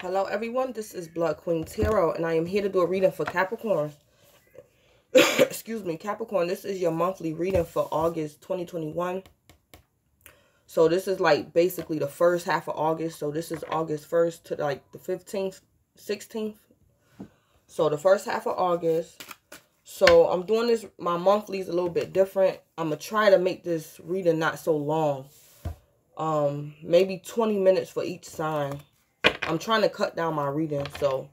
Hello everyone, this is Blood Queen Tarot and I am here to do a reading for Capricorn. Excuse me, Capricorn, this is your monthly reading for August 2021. So this is like basically the first half of August. So this is August 1st to like the 15th, 16th. So the first half of August. So I'm doing this, my monthly is a little bit different. I'm going to try to make this reading not so long. Um, maybe 20 minutes for each sign. I'm trying to cut down my reading. So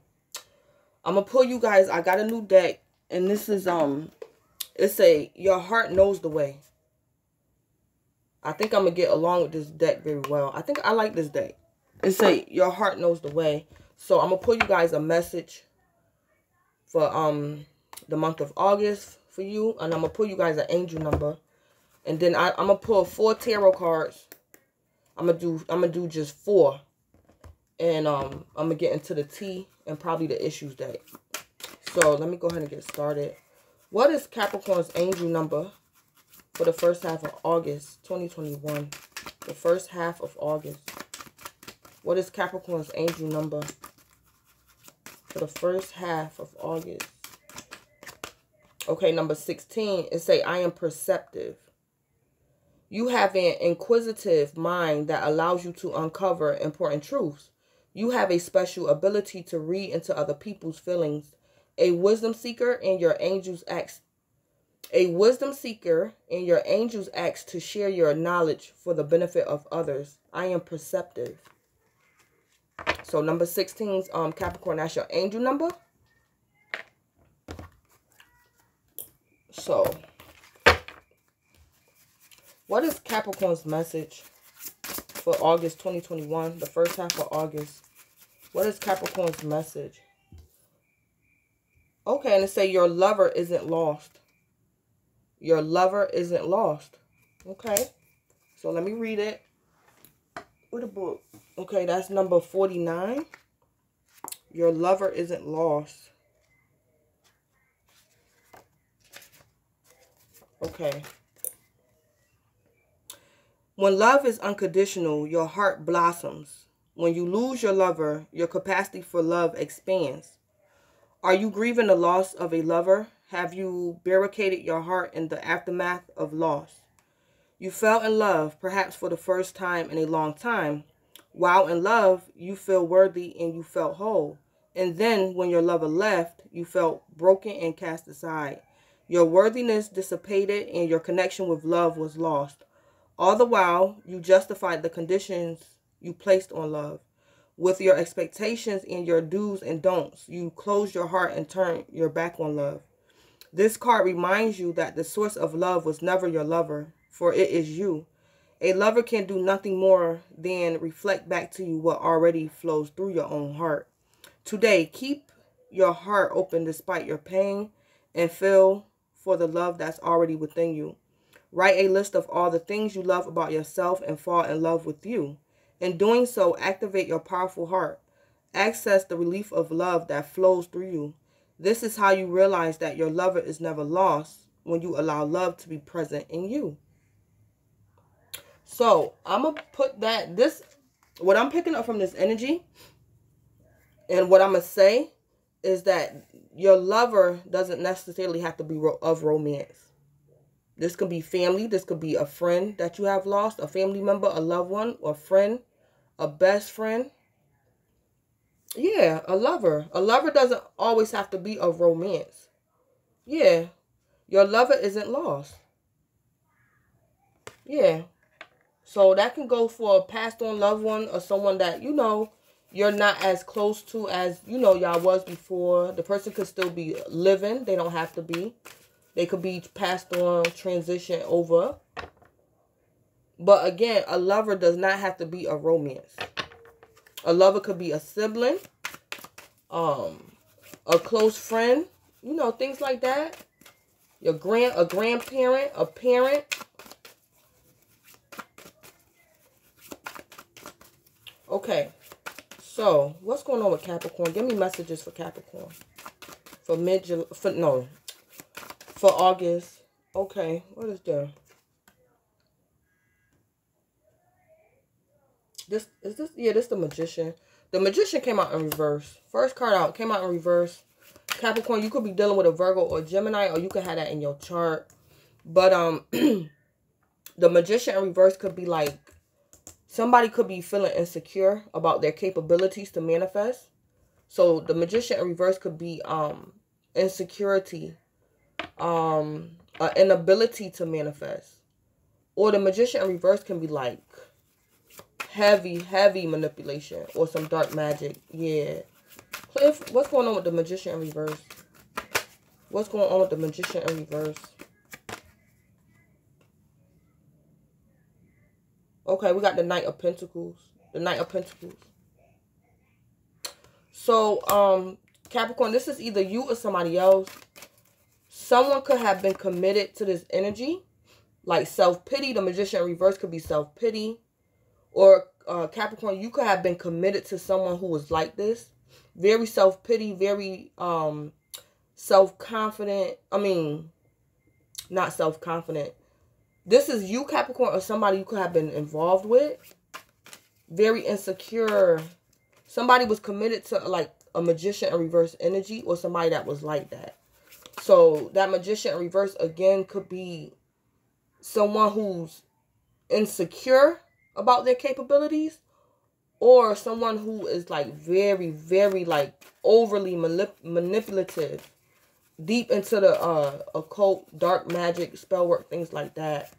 I'm to pull you guys. I got a new deck. And this is, um, it's a, your heart knows the way. I think I'm to get along with this deck very well. I think I like this deck. It's a, your heart knows the way. So I'm to pull you guys a message for, um, the month of August for you. And I'm to pull you guys an angel number. And then I, I'm to pull four tarot cards. I'm to do, I'm to do just four and um, I'm going to get into the tea and probably the issues that. So let me go ahead and get started. What is Capricorn's angel number for the first half of August 2021? The first half of August. What is Capricorn's angel number for the first half of August? Okay, number 16. It say, I am perceptive. You have an inquisitive mind that allows you to uncover important truths. You have a special ability to read into other people's feelings. A wisdom seeker and your angels acts a wisdom seeker and your angels acts to share your knowledge for the benefit of others. I am perceptive. So number 16 um Capricorn, that's your angel number. So what is Capricorn's message for August 2021, the first half of August? What is Capricorn's message? Okay, and it say your lover isn't lost. Your lover isn't lost. Okay. So let me read it. With a book. Okay, that's number 49. Your lover isn't lost. Okay. When love is unconditional, your heart blossoms. When you lose your lover, your capacity for love expands. Are you grieving the loss of a lover? Have you barricaded your heart in the aftermath of loss? You fell in love, perhaps for the first time in a long time. While in love, you feel worthy and you felt whole. And then when your lover left, you felt broken and cast aside. Your worthiness dissipated and your connection with love was lost. All the while, you justified the conditions you placed on love. With your expectations and your do's and don'ts, you close your heart and turn your back on love. This card reminds you that the source of love was never your lover, for it is you. A lover can do nothing more than reflect back to you what already flows through your own heart. Today, keep your heart open despite your pain and feel for the love that's already within you. Write a list of all the things you love about yourself and fall in love with you. In doing so, activate your powerful heart. Access the relief of love that flows through you. This is how you realize that your lover is never lost when you allow love to be present in you. So, I'm going to put that, this, what I'm picking up from this energy and what I'm going to say is that your lover doesn't necessarily have to be of romance. This could be family. This could be a friend that you have lost, a family member, a loved one, or a friend a best friend. Yeah, a lover. A lover doesn't always have to be a romance. Yeah, your lover isn't lost. Yeah. So that can go for a passed on loved one or someone that, you know, you're not as close to as, you know, y'all was before. The person could still be living. They don't have to be. They could be passed on, transition over. But again, a lover does not have to be a romance. A lover could be a sibling, um, a close friend, you know, things like that. Your grand, a grandparent, a parent. Okay, so what's going on with Capricorn? Give me messages for Capricorn for mid, for no, for August. Okay, what is there? This is this yeah, this the magician. The magician came out in reverse. First card out came out in reverse. Capricorn, you could be dealing with a Virgo or Gemini, or you could have that in your chart. But um the magician in reverse could be like somebody could be feeling insecure about their capabilities to manifest. So the magician in reverse could be um insecurity, um, an inability to manifest. Or the magician in reverse can be like heavy, heavy manipulation or some dark magic. Yeah. Cliff, what's going on with the magician in reverse? What's going on with the magician in reverse? Okay, we got the Knight of Pentacles. The Knight of Pentacles. So, um, Capricorn, this is either you or somebody else. Someone could have been committed to this energy. Like self-pity. The Magician in reverse could be self-pity. Or uh, Capricorn, you could have been committed to someone who was like this. Very self-pity. Very um, self-confident. I mean, not self-confident. This is you, Capricorn, or somebody you could have been involved with. Very insecure. Somebody was committed to, like, a magician in reverse energy or somebody that was like that. So, that magician in reverse, again, could be someone who's insecure about their capabilities or someone who is, like, very, very, like, overly manip manipulative deep into the uh, occult, dark magic, spell work, things like that.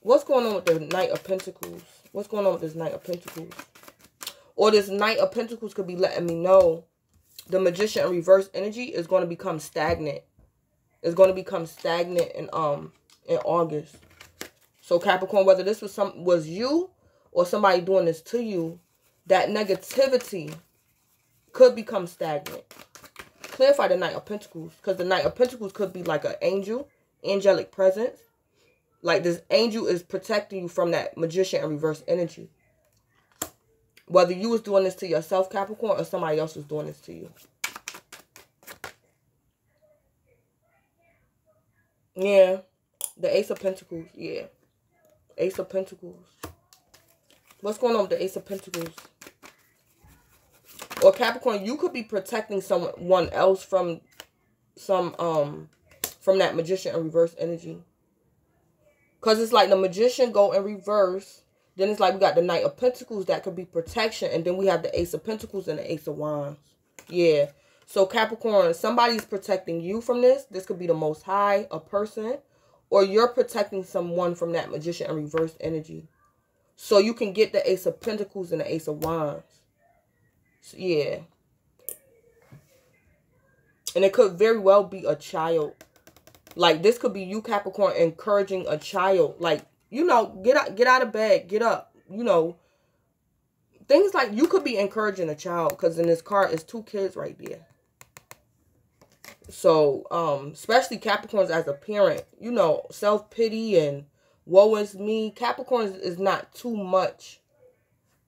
What's going on with the Knight of Pentacles? What's going on with this Knight of Pentacles? Or this Knight of Pentacles could be letting me know the Magician in reverse energy is going to become stagnant. It's going to become stagnant in um in August. So Capricorn, whether this was some was you or somebody doing this to you, that negativity could become stagnant clarify the Knight of Pentacles. Because the Knight of Pentacles could be like an angel, angelic presence. Like this angel is protecting you from that magician and reverse energy. Whether you was doing this to yourself, Capricorn, or somebody else was doing this to you. Yeah. The Ace of Pentacles. Yeah. Ace of Pentacles. What's going on with the Ace of Pentacles? Or Capricorn, you could be protecting someone else from some, um, from that magician in reverse energy. Because it's like the magician go in reverse. Then it's like we got the Knight of Pentacles that could be protection. And then we have the Ace of Pentacles and the Ace of Wands. Yeah. So Capricorn, somebody's protecting you from this. This could be the Most High, a person. Or you're protecting someone from that magician and reverse energy. So you can get the Ace of Pentacles and the Ace of Wands. So, yeah. And it could very well be a child. Like, this could be you, Capricorn, encouraging a child. Like, you know, get out, get out of bed, get up. You know, things like you could be encouraging a child. Because in this card, is two kids right there. So, um, especially Capricorns as a parent, you know, self-pity and woe is me. Capricorns is not too much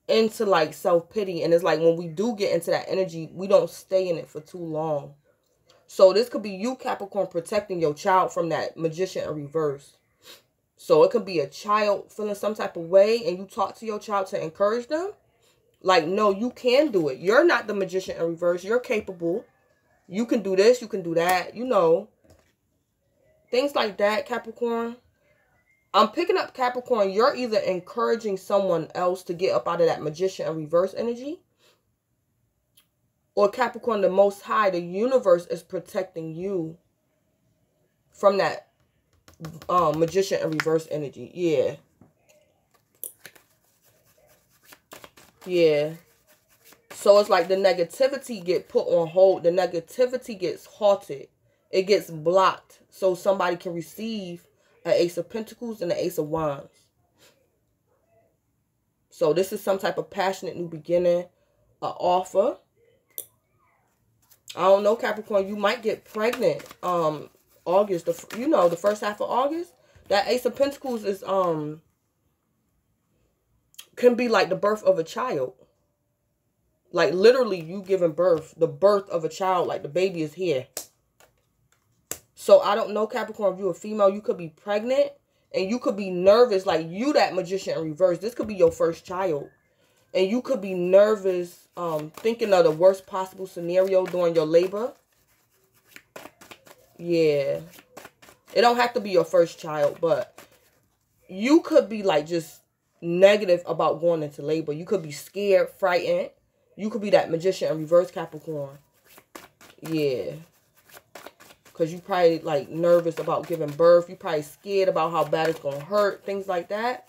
into like self-pity. And it's like when we do get into that energy we don't stay in it for too long. So this could be you capricorn protecting your child from that magician in reverse. So it could be a child feeling some type of way and you talk to your child to encourage them. Like no you can do it. You're not the magician in reverse. You're capable you can do this you can do that you know things like that capricorn I'm picking up Capricorn. You're either encouraging someone else to get up out of that magician and reverse energy. Or Capricorn, the most high, the universe is protecting you from that um, magician and reverse energy. Yeah. Yeah. So it's like the negativity get put on hold. The negativity gets halted. It gets blocked so somebody can receive an Ace of Pentacles, and an Ace of Wands. So this is some type of passionate new beginning, an offer. I don't know, Capricorn, you might get pregnant um August, the, you know, the first half of August. That Ace of Pentacles is, um, can be like the birth of a child. Like literally you giving birth, the birth of a child, like the baby is here. So I don't know, Capricorn, if you're a female, you could be pregnant and you could be nervous, like you that magician in reverse. This could be your first child. And you could be nervous, um, thinking of the worst possible scenario during your labor. Yeah. It don't have to be your first child, but you could be like just negative about going into labor. You could be scared, frightened. You could be that magician in reverse Capricorn. Yeah. Because you probably like nervous about giving birth. You probably scared about how bad it's going to hurt. Things like that.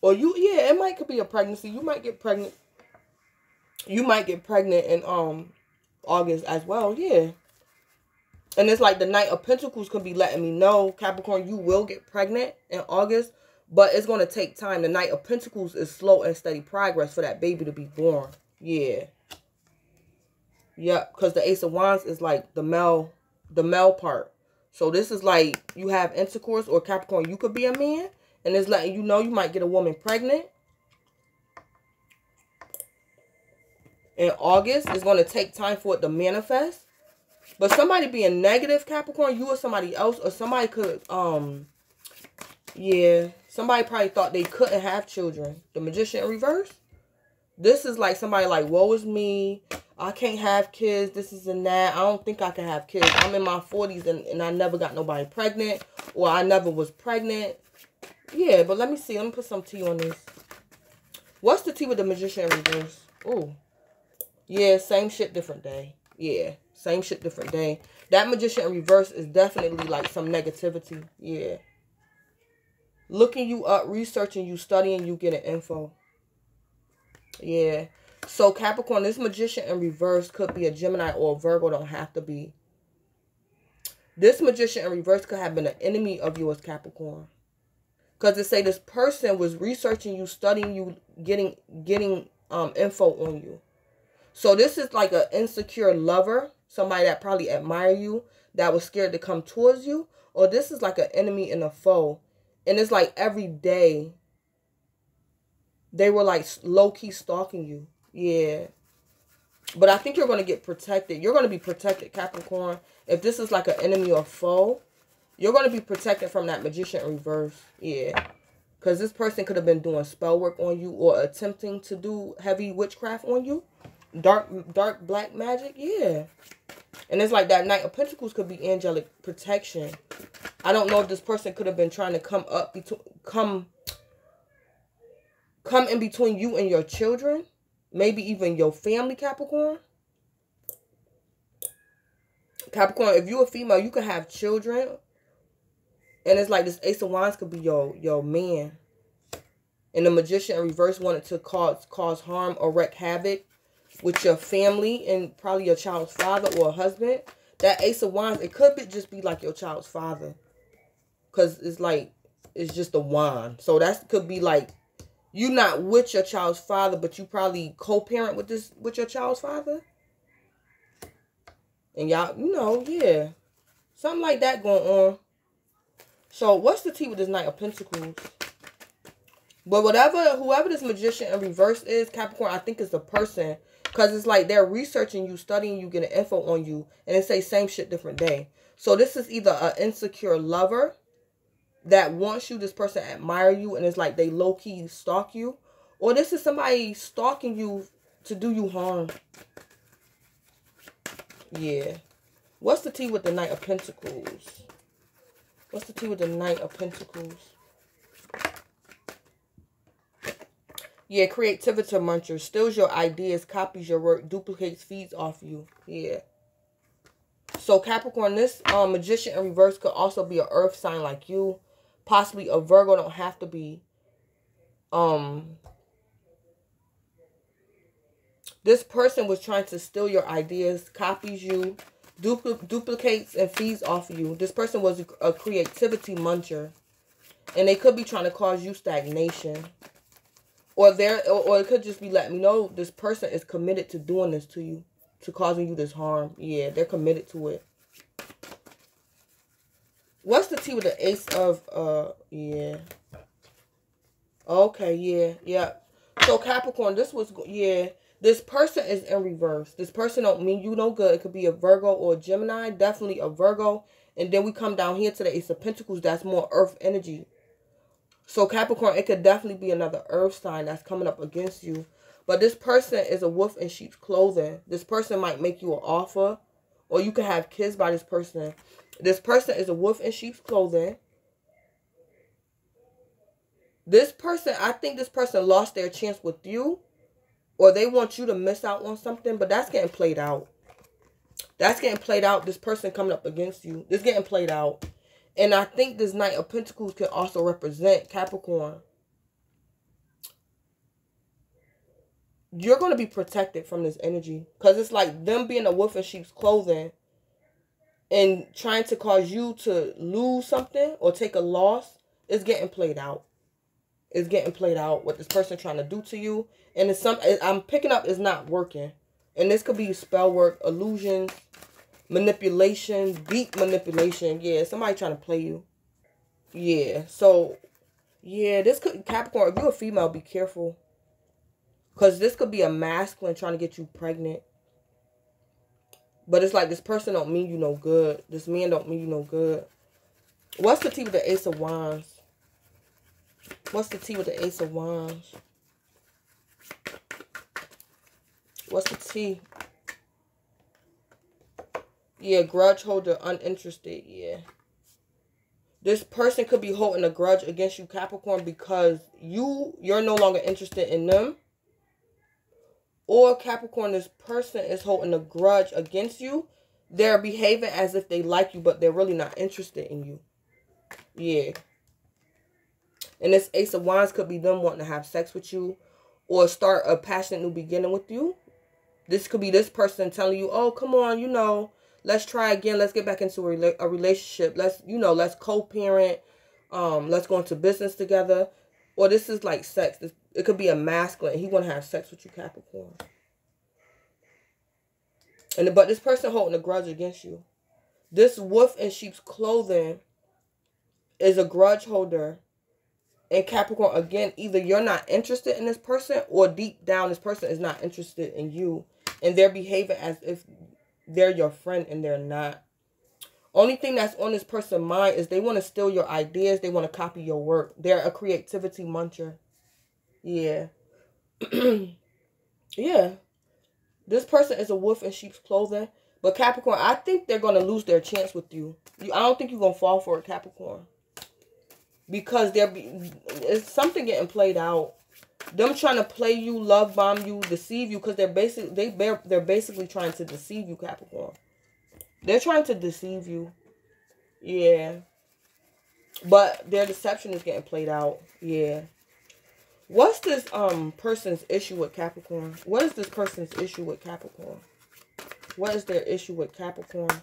Or you, yeah, it might could be a pregnancy. You might get pregnant. You might get pregnant in um August as well. Yeah. And it's like the Knight of Pentacles could be letting me know, Capricorn, you will get pregnant in August. But it's going to take time. The Knight of Pentacles is slow and steady progress for that baby to be born. Yeah. Yeah, because the Ace of Wands is like the male, the male part. So this is like you have intercourse or Capricorn, you could be a man. And it's letting you know you might get a woman pregnant. In August, it's going to take time for it to manifest. But somebody being negative, Capricorn, you or somebody else, or somebody could, um, yeah, somebody probably thought they couldn't have children. The magician in reverse. This is like somebody like, woe is me. I can't have kids. This is and that. I don't think I can have kids. I'm in my 40s and, and I never got nobody pregnant. Or I never was pregnant. Yeah, but let me see. Let me put some tea on this. What's the tea with the magician in reverse? Oh. Yeah, same shit, different day. Yeah, same shit, different day. That magician in reverse is definitely like some negativity. Yeah. Looking you up, researching you, studying you, getting info. Yeah. So Capricorn, this magician in reverse could be a Gemini or a Virgo. Don't have to be. This magician in reverse could have been an enemy of yours, Capricorn. Because they say this person was researching you, studying you, getting getting um info on you. So this is like an insecure lover, somebody that probably admire you, that was scared to come towards you. Or this is like an enemy and a foe. And it's like every day they were like low-key stalking you. Yeah. But I think you're going to get protected. You're going to be protected, Capricorn. If this is like an enemy or foe, you're going to be protected from that magician reverse. Yeah. Because this person could have been doing spell work on you or attempting to do heavy witchcraft on you. Dark, dark black magic. Yeah. And it's like that Knight of Pentacles could be angelic protection. I don't know if this person could have been trying to come up, between, come, come in between you and your children. Maybe even your family, Capricorn. Capricorn, if you're a female, you could have children and it's like this Ace of Wands could be your, your man. And the Magician in reverse wanted to cause, cause harm or wreak havoc with your family and probably your child's father or husband. That Ace of Wands, it could be, just be like your child's father. Because it's like, it's just a wand. So that could be like, you're not with your child's father, but you probably co-parent with this, with your child's father. And y'all, you know, yeah. Something like that going on. So what's the tea with this Knight of Pentacles? But whatever, whoever this magician in reverse is, Capricorn, I think is the person. Because it's like they're researching you, studying you, getting info on you. And it say same shit, different day. So this is either an insecure lover that wants you, this person admire you, and it's like they low-key stalk you. Or this is somebody stalking you to do you harm. Yeah. What's the tea with the Knight of Pentacles? What's the tea with the Knight of Pentacles? Yeah, creativity muncher. Steals your ideas, copies your work, duplicates, feeds off you. Yeah. So Capricorn, this um, magician in reverse could also be an earth sign like you. Possibly a Virgo. Don't have to be. Um, This person was trying to steal your ideas, copies you, dupl duplicates and feeds off of you. This person was a creativity muncher. And they could be trying to cause you stagnation. Or there, or, or, it could just be letting me know this person is committed to doing this to you. To causing you this harm. Yeah, they're committed to it. What's the tea with the ace of, uh, yeah. Okay, yeah, yeah. So Capricorn, this was, yeah. This person is in reverse. This person don't mean you no good. It could be a Virgo or a Gemini. Definitely a Virgo. And then we come down here to the Ace of Pentacles. That's more earth energy. So Capricorn, it could definitely be another earth sign that's coming up against you. But this person is a wolf in sheep's clothing. This person might make you an offer. Or you could have kids by this person. This person is a wolf in sheep's clothing. This person, I think this person lost their chance with you. Or they want you to miss out on something. But that's getting played out. That's getting played out. This person coming up against you. This getting played out. And I think this Knight of Pentacles can also represent Capricorn. You're going to be protected from this energy. Because it's like them being a wolf in sheep's clothing and trying to cause you to lose something or take a loss is getting played out. It's getting played out. What this person trying to do to you. And it's some I'm picking up is not working. And this could be spell work, illusions, manipulation, deep manipulation. Yeah, somebody trying to play you. Yeah, so, yeah, this could, Capricorn, if you're a female, be careful. Because this could be a masculine trying to get you pregnant. But it's like this person don't mean you no good. This man don't mean you no good. What's the tea with the Ace of Wands? What's the tea with the Ace of Wands? What's the tea? Yeah, grudge holder, uninterested. Yeah. This person could be holding a grudge against you, Capricorn, because you, you're no longer interested in them. Or Capricorn, this person is holding a grudge against you. They're behaving as if they like you, but they're really not interested in you. Yeah. And this Ace of Wands could be them wanting to have sex with you or start a passionate new beginning with you. This could be this person telling you, oh, come on, you know, let's try again. Let's get back into a, rela a relationship. Let's, you know, let's co-parent. Um, let's go into business together. Or this is like sex. This, it could be a masculine. He want to have sex with you, Capricorn. And But this person holding a grudge against you. This wolf in sheep's clothing is a grudge holder and Capricorn, again, either you're not interested in this person or deep down this person is not interested in you and they're behaving as if they're your friend and they're not. Only thing that's on this person's mind is they want to steal your ideas. They want to copy your work. They're a creativity muncher. Yeah. yeah. This person is a wolf in sheep's clothing. But Capricorn, I think they're going to lose their chance with you. you I don't think you're going to fall for it, Capricorn. Because there be it's something getting played out them trying to play you, love bomb you, deceive you, because they're basic they bear they're basically trying to deceive you, Capricorn. They're trying to deceive you. Yeah. But their deception is getting played out. Yeah. What's this um person's issue with Capricorn? What is this person's issue with Capricorn? What is their issue with Capricorn?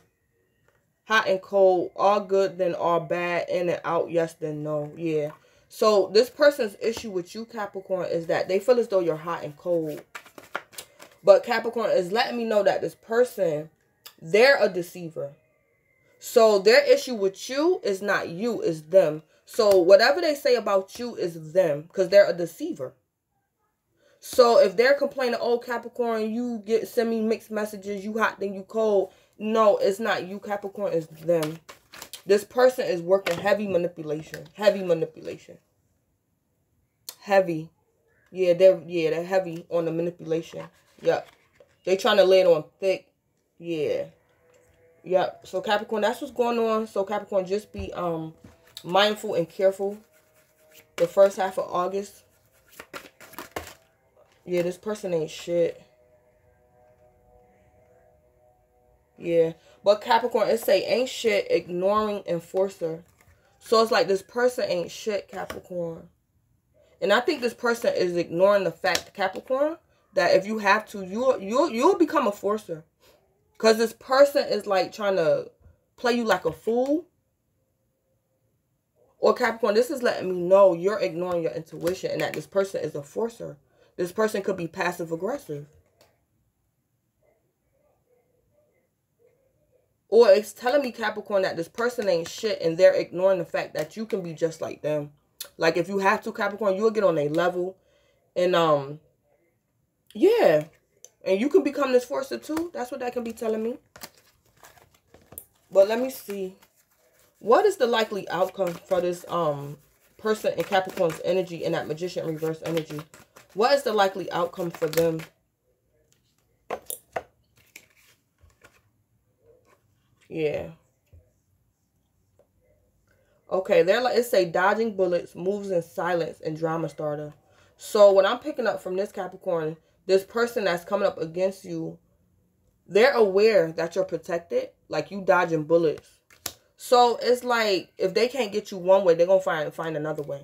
Hot and cold, all good, then all bad, in and out, yes, then no. Yeah. So this person's issue with you, Capricorn, is that they feel as though you're hot and cold. But Capricorn is letting me know that this person, they're a deceiver. So their issue with you is not you, is them. So whatever they say about you is them because they're a deceiver. So if they're complaining, oh Capricorn, you get send me mixed messages, you hot then you cold. No, it's not you, Capricorn, it's them. This person is working heavy manipulation. Heavy manipulation. Heavy. Yeah, they're yeah, they're heavy on the manipulation. Yep. They trying to lay it on thick. Yeah. Yep. So Capricorn, that's what's going on. So Capricorn, just be um mindful and careful the first half of August. Yeah, this person ain't shit. Yeah. But Capricorn, it say ain't shit, ignoring enforcer. So it's like this person ain't shit, Capricorn. And I think this person is ignoring the fact, Capricorn, that if you have to, you'll you'll you'll become a forcer. Cause this person is like trying to play you like a fool. Or Capricorn, this is letting me know you're ignoring your intuition and that this person is a forcer. This person could be passive aggressive. Or it's telling me, Capricorn, that this person ain't shit and they're ignoring the fact that you can be just like them. Like, if you have to, Capricorn, you'll get on a level. And, um, yeah. And you can become this forcer too. That's what that can be telling me. But let me see. What is the likely outcome for this, um, person in Capricorn's energy and that magician reverse energy. What is the likely outcome for them? Yeah. Okay, they're like, it's a dodging bullets, moves in silence, and drama starter. So what I'm picking up from this Capricorn, this person that's coming up against you, they're aware that you're protected, like you dodging bullets. So it's like if they can't get you one way, they're gonna find find another way.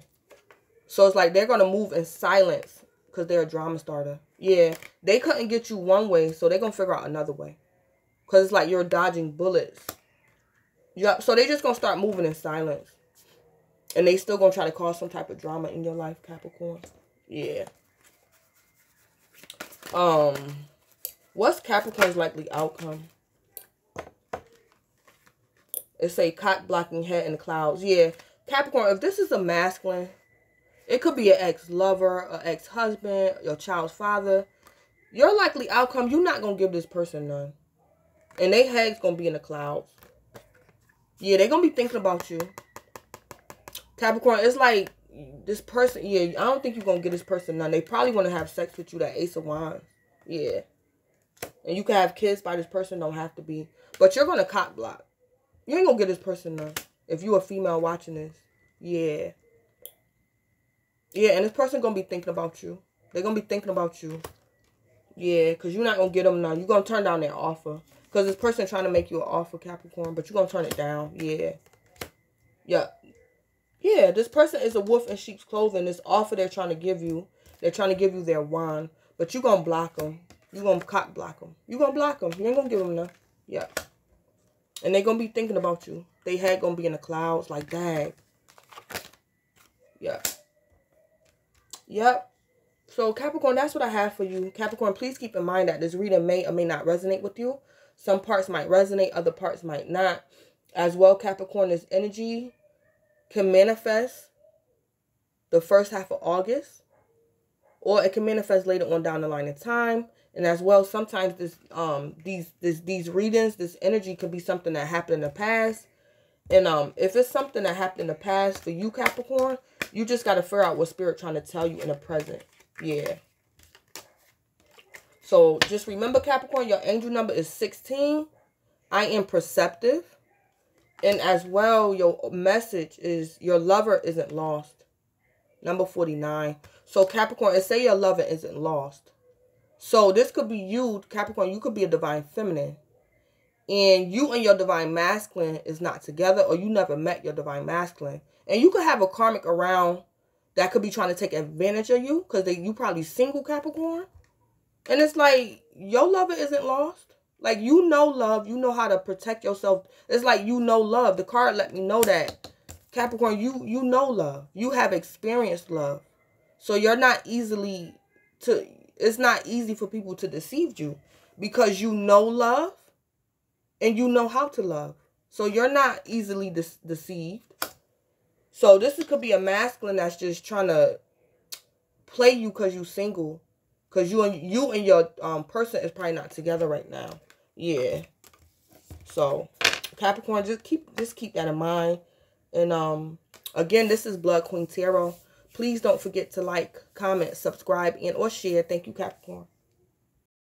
So it's like they're gonna move in silence because they're a drama starter. Yeah, they couldn't get you one way, so they're gonna figure out another way. Cause it's like you're dodging bullets. Yep. So they just gonna start moving in silence. And they still gonna try to cause some type of drama in your life, Capricorn. Yeah. Um, what's Capricorn's likely outcome? It's a cock blocking head in the clouds. Yeah, Capricorn, if this is a masculine, it could be an ex-lover, an ex-husband, your child's father. Your likely outcome, you're not going to give this person none. And they head's going to be in the clouds. Yeah, they're going to be thinking about you. Capricorn, it's like this person, yeah, I don't think you're going to get this person none. They probably want to have sex with you, that ace of wands. Yeah. And you can have kids by this person, don't have to be. But you're going to cock block. You ain't going to get this person none. If you a female watching this. Yeah. Yeah, and this person going to be thinking about you. They're going to be thinking about you. Yeah, because you're not going to get them none. You're going to turn down their offer. Because this person trying to make you an offer, Capricorn, but you're going to turn it down. Yeah. Yeah. Yeah, this person is a wolf in sheep's clothing. This offer they're trying to give you, they're trying to give you their wand, but you're going to block them. You're going to cock block them. You're going to block them. You ain't going to give them none. Yeah. And they're going to be thinking about you. They head going to be in the clouds like, dang. Yeah. Yep. So, Capricorn, that's what I have for you. Capricorn, please keep in mind that this reading may or may not resonate with you. Some parts might resonate, other parts might not. As well, Capricorn, energy can manifest the first half of August. Or it can manifest later on down the line in time. And as well, sometimes this um these this these readings, this energy could be something that happened in the past. And um if it's something that happened in the past for you, Capricorn, you just got to figure out what spirit trying to tell you in the present. Yeah. So just remember, Capricorn, your angel number is 16. I am perceptive. And as well, your message is your lover isn't lost. Number 49. So Capricorn, and say your lover isn't lost. So this could be you, Capricorn. You could be a divine feminine. And you and your divine masculine is not together or you never met your divine masculine. And you could have a karmic around that could be trying to take advantage of you because you probably single Capricorn. And it's like, your lover isn't lost. Like, you know love. You know how to protect yourself. It's like you know love. The card let me know that. Capricorn, you, you know love. You have experienced love. So you're not easily to... It's not easy for people to deceive you. Because you know love. And you know how to love. So you're not easily de deceived. So this could be a masculine that's just trying to play you because you're single Cause you and you and your um person is probably not together right now. Yeah. So Capricorn, just keep just keep that in mind. And um again, this is Blood Queen Tarot. Please don't forget to like, comment, subscribe, and or share. Thank you, Capricorn.